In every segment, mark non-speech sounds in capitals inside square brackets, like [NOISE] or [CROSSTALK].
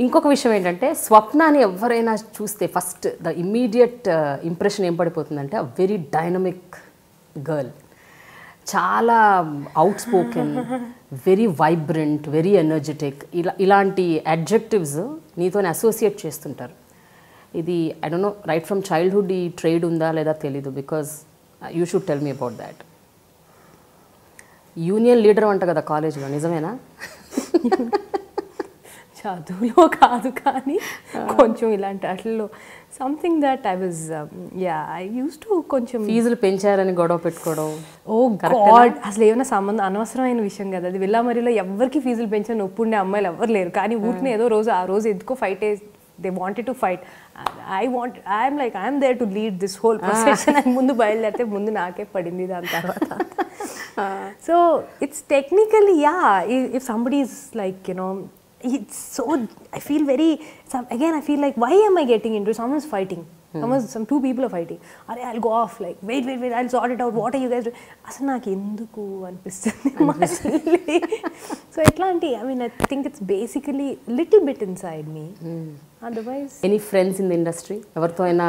ఇంకొక విషయం ఏంటంటే స్వప్నాన్ని ఎవరైనా చూస్తే ఫస్ట్ ద ఇమ్మీడియట్ ఇంప్రెషన్ ఏం పడిపోతుందంటే వెరీ డైనమిక్ గర్ల్ చాలా outspoken very vibrant very energetic ఇలా ఇలాంటి అడ్జెక్టివ్స్ నీతో అసోసియేట్ చేస్తుంటారు. ఇది I don't know right from childhood ఈ ట్రేడ్ ఉందా లేదా తెలీదు because you should tell me about that union leader అంట కదా కాలేజ్లో నిజమేనా? [LAUGHS] చదువులో [LAUGHS] కాదు కానీ కొంచెం ఇలాంటి వాటిల్లో. Something that I was yeah I used to కొంచెం ఫీజులు పెంచారని గొడవ పెట్టుకోవడం. ఓ గాడ్ అసలు ఏమైనా సంబంధం అనవసరమైన విషయం కదా అది. విల్లామరిలో ఎవరికి ఫీజులు పెంచని ఒప్పుండే అమ్మాయిలు ఎవరు లేరు. కానీ ఊరిని ఏదో రోజు ఆ రోజు ఎందుకో fight they wanted to fight I want I'm like I'm there to lead this whole procession అని ముందు బయలుదేరితే ముందు నాకే పడింది దాని తర్వాత. So it's technically yeah if somebody is like you know it's so I feel very some again I feel like why am I getting into some is fighting some is some two people are fighting అరే I'll go off like wait wait wait I'll sort it out what I you guys అసలు నాకు ఎందుకు అనిపిస్తుంది? So ఎట్లాంటి I mean I think it's basically little bit inside me otherwise any friends in the industry ఎవరితో అయినా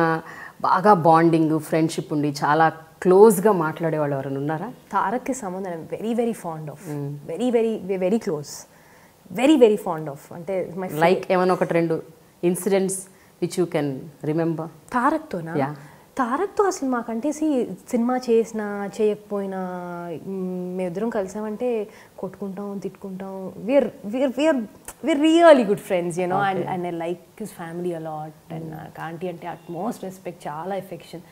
బాగా bonding friendship ఉండి చాలా క్లోజ్గా మాట్లాడే వాళ్ళు ఎవరైనా ఉన్నారా? తారక్కి సంబంధం very very fond of very very very close very very fond of అంటే మై లైక్ ఏమైనా ఒకటి రెండు incidents which you can remember తారక్తోనా. తారక్తో అసలు మాకంటేసి సినిమా చేసినా చేయకపోయినా మేమిద్దరం కలిసామంటే కొట్టుకుంటాం తిట్టుకుంటాం. We are we are we are we are really good friends you know and and I like his family a lot and నాకు ఆంటీ అంటే అట్ మోస్ట్ రెస్పెక్ట్ చాలా affection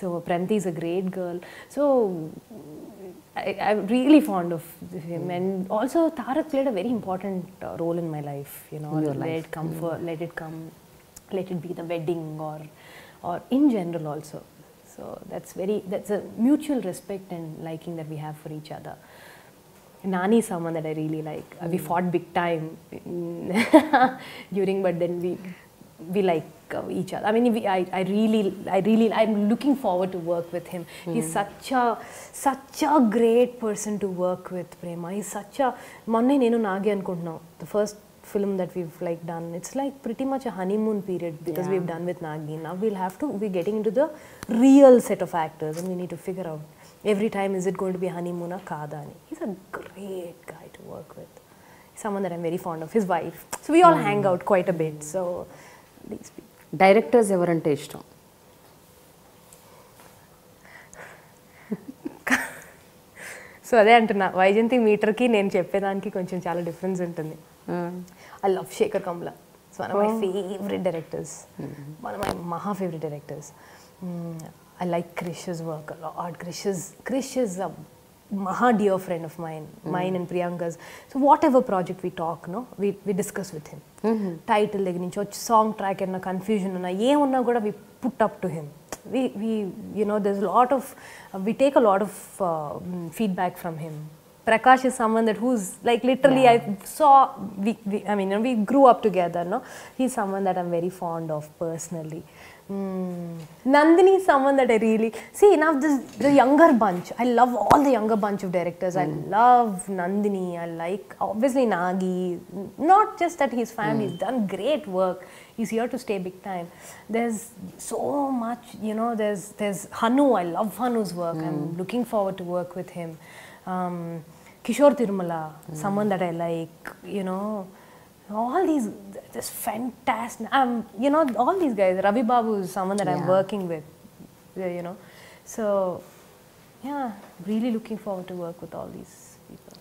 so Pranathi is a great girl so I, am really fond of him, mm. and also Tarak played a very important uh, role in my life. You know, let life. it come mm. for, hmm. let it come, let it be the wedding or, or in general also. So that's very that's a mutual respect and liking that we have for each other. Nani is someone that I really like. Mm. We hmm. fought big time [LAUGHS] during, but then we we like uh, each other. I mean, we, I, I really, I really, I'm looking forward to work with him. Mm. He's hmm. such a, such a great person to work with, Prema. He's such a, Monday, Nenu Nagi Ankuntunam, the first film that we've like done, it's like pretty much a honeymoon period because yeah. we've done with Nagi. Now we'll have to, be getting into the real set of actors and we need to figure out every time is it going to be honeymoon or kadani. He's a great guy to work with. Someone that I'm very fond of, his wife. So we all mm. hang out quite a bit. So directors ఎవరంటే ఇష్టం? So అదే అంటున్నా వైజయంతి మీటర్కి నేను చెప్పేదానికి కొంచెం చాలా difference ఉంటుంది. I love Shekhar Kammula it's one my favourite directors one of my మహా favourite directors I like Krish's work lord Krish's Krish is a her dear friend of mine, mm. mine and Priyanka's. So whatever project we talk, no, we, we discuss with him. Mm-hmm. Title like song track and confusion and ye unna kuda we put up to him. We, we you know there's a lot of uh, we take a lot of uh, mm, feedback from him. Prakash is someone that who's like literally yeah. I saw we, we I mean you know, we grew up together no he's someone that I'm very fond of personally Mm. Nandini is someone that I really see now. This the younger bunch. I love all the younger bunch of directors. I love Nandini. I like obviously Nagi. Not just that his family has done great work. He's here to stay big time. There's so much, you know. There's there's Hanu. I love Hanu's work. I'm looking forward to work with him. Um, Kishore Tirumala, someone that I like. You know all these this fantastic um you know all these guys ravi babu is someone that i'm working with uh, you know. So yeah really looking forward to work with all these people